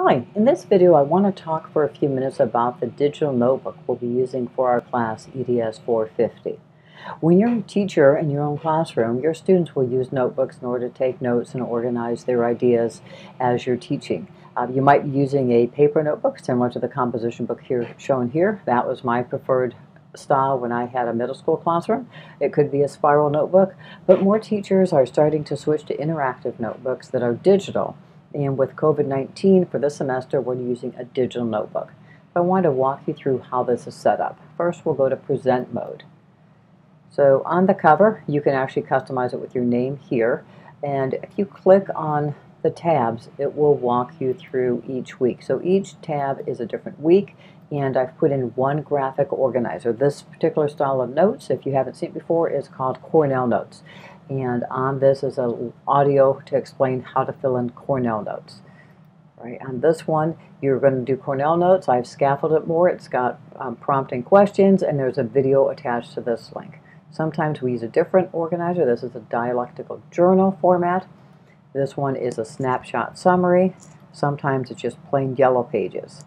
Hi, in this video I want to talk for a few minutes about the digital notebook we'll be using for our class EDSS 450. When you're a teacher in your own classroom, your students will use notebooks in order to take notes and organize their ideas as you're teaching. Uh, you might be using a paper notebook similar to the composition book here shown here. That was my preferred style when I had a middle school classroom. It could be a spiral notebook, but more teachers are starting to switch to interactive notebooks that are digital and with COVID-19 for this semester, we're using a digital notebook. I want to walk you through how this is set up. First, we'll go to present mode. So on the cover, you can actually customize it with your name here. And if you click on the tabs, it will walk you through each week. So each tab is a different week, and I've put in one graphic organizer. This particular style of notes, if you haven't seen it before, is called Cornell Notes and on this is an audio to explain how to fill in Cornell notes. Right, on this one, you're going to do Cornell notes. I've scaffolded it more. It's got um, prompting questions, and there's a video attached to this link. Sometimes we use a different organizer. This is a dialectical journal format. This one is a snapshot summary. Sometimes it's just plain yellow pages.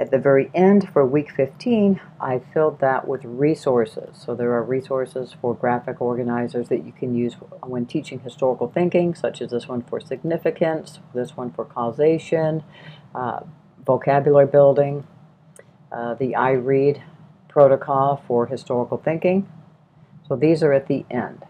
At the very end for week 15, I filled that with resources. So there are resources for graphic organizers that you can use when teaching historical thinking, such as this one for significance, this one for causation, uh, vocabulary building, uh, the iRead protocol for historical thinking. So these are at the end.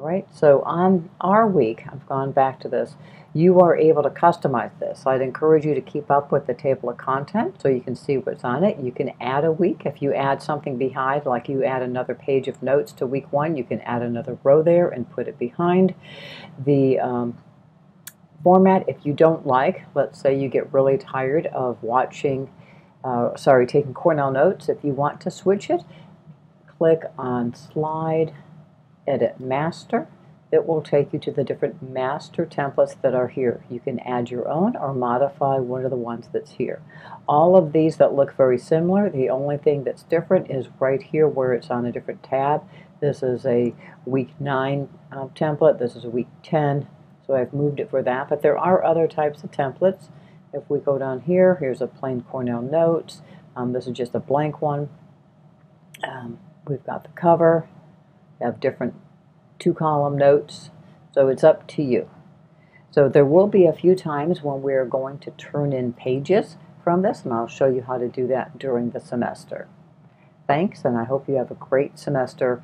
All right, so on our week, I've gone back to this, you are able to customize this. I'd encourage you to keep up with the table of content so you can see what's on it. You can add a week. If you add something behind, like you add another page of notes to week one, you can add another row there and put it behind. The um, format, if you don't like, let's say you get really tired of watching, uh, sorry, taking Cornell notes, if you want to switch it, click on Slide, Edit Master, it will take you to the different master templates that are here. You can add your own or modify one of the ones that's here. All of these that look very similar, the only thing that's different is right here where it's on a different tab. This is a week 9 uh, template, this is a week 10, so I've moved it for that. But there are other types of templates. If we go down here, here's a plain Cornell Notes. Um, this is just a blank one. Um, we've got the cover. Have different two column notes. So it's up to you. So there will be a few times when we're going to turn in pages from this, and I'll show you how to do that during the semester. Thanks, and I hope you have a great semester.